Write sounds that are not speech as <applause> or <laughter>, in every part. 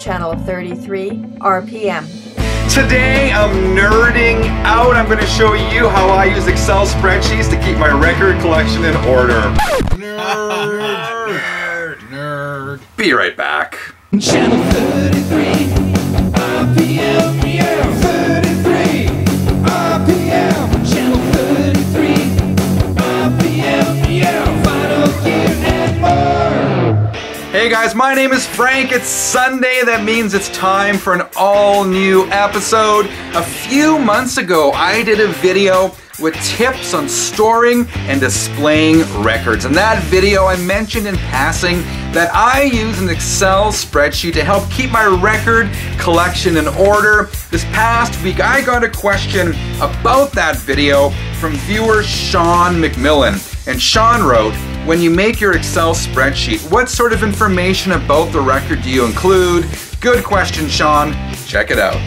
channel 33 RPM. Today I'm nerding out. I'm going to show you how I use Excel spreadsheets to keep my record collection in order. Nerd, nerd, nerd. Be right back. Channel 33 Hey guys, my name is Frank. It's Sunday. That means it's time for an all new episode. A few months ago, I did a video with tips on storing and displaying records. In that video, I mentioned in passing that I use an Excel spreadsheet to help keep my record collection in order. This past week, I got a question about that video from viewer Sean McMillan. And Sean wrote, when you make your Excel spreadsheet, what sort of information about the record do you include? Good question, Sean. Check it out.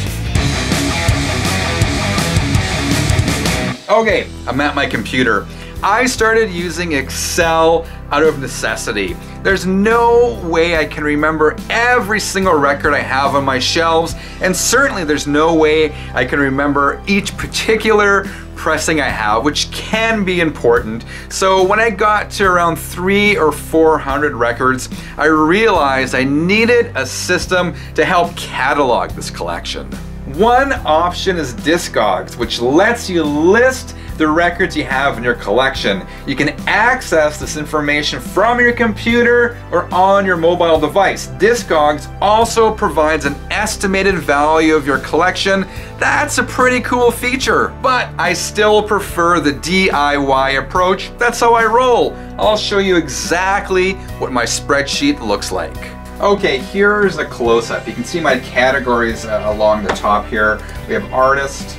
Okay, I'm at my computer. I started using Excel out of necessity. There's no way I can remember every single record I have on my shelves, and certainly there's no way I can remember each particular pressing I have, which can be important. So when I got to around three or 400 records, I realized I needed a system to help catalog this collection. One option is Discogs, which lets you list the records you have in your collection. You can access this information from your computer or on your mobile device. Discogs also provides an estimated value of your collection. That's a pretty cool feature, but I still prefer the DIY approach. That's how I roll. I'll show you exactly what my spreadsheet looks like. Okay, here's a close-up. You can see my categories uh, along the top here. We have artist,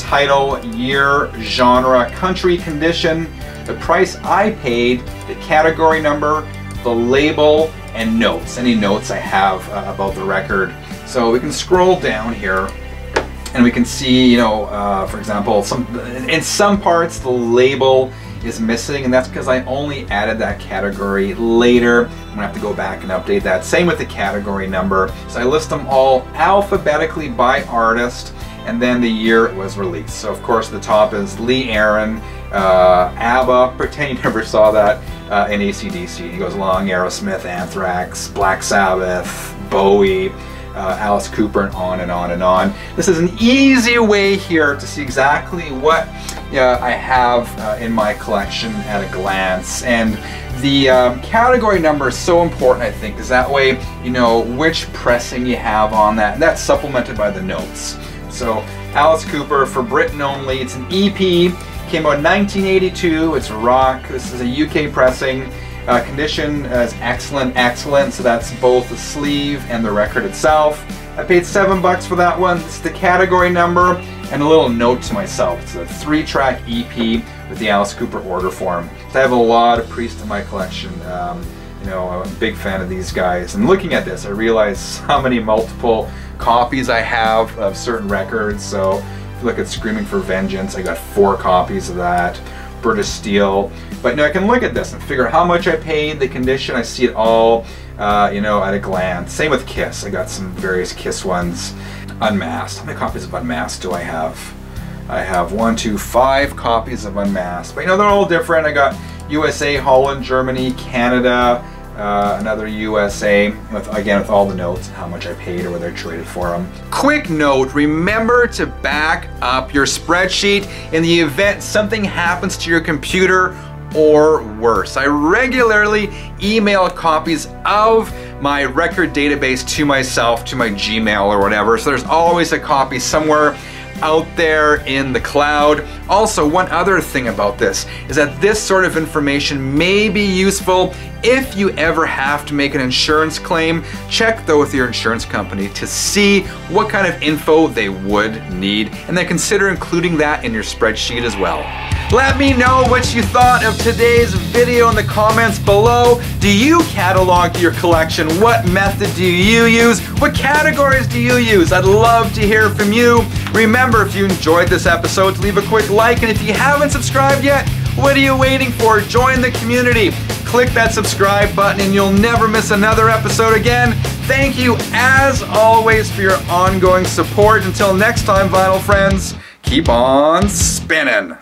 title, year, genre, country, condition, the price I paid, the catalog number, the label, and notes. Any notes I have uh, about the record. So we can scroll down here and we can see, you know, uh, for example, some in some parts the label is missing and that's because I only added that category later. I'm gonna have to go back and update that. Same with the catalog number. So I list them all alphabetically by artist and then the year it was released. So of course the top is Lee Aaron, uh, ABBA, pretend you <laughs> never saw that, uh, in ACDC. He goes along, Aerosmith, Anthrax, Black Sabbath, Bowie, uh, Alice Cooper, and on and on and on. This is an easy way here to see exactly what uh, I have uh, in my collection at a glance. And the um, catalog number is so important, I think, because that way you know which pressing you have on that. And that's supplemented by the notes. So Alice Cooper for Britain only. It's an EP. Came out in 1982. It's rock. This is a UK pressing. Uh, condition is excellent, excellent. So that's both the sleeve and the record itself. I paid seven bucks for that one. It's the catalog number and a little note to myself. It's a three-track EP with the Alice Cooper order form. So I have a lot of Priest in my collection. Um, you know, I'm a big fan of these guys. And looking at this, I realize <laughs> how many multiple copies I have of certain records. So if you look at Screaming for Vengeance, I got four copies of that. British Steel. But you I can look at this and figure out how much I paid, the condition, I see it all, uh, you know, at a glance. Same with Kiss. I got some various Kiss ones. Unmasked. How many copies of Unmasked do I have? I have one, two, five copies of Unmasked. But you know, they're all different. I got USA, Holland, Germany, Canada, uh, another USA, with, again with all the notes and how much I paid or whether I traded for them. Quick note, remember to back up your spreadsheet in the event something happens to your computer or worse. I regularly email copies of my record database to myself, to my Gmail or whatever, so there's always a copy somewhere out there in the cloud. Also, one other thing about this is that this sort of information may be useful if you ever have to make an insurance claim. Check though with your insurance company to see what kind of info they would need and then consider including that in your spreadsheet as well. Let me know what you thought of today's video in the comments below. Do you catalog your collection? What method do you use? What categories do you use? I'd love to hear from you. Remember, if you enjoyed this episode, leave a quick like, and if you haven't subscribed yet, What are you waiting for? Join the community. Click that subscribe button and you'll never miss another episode again. Thank you, as always, for your ongoing support. Until next time, vinyl friends, keep on spinning.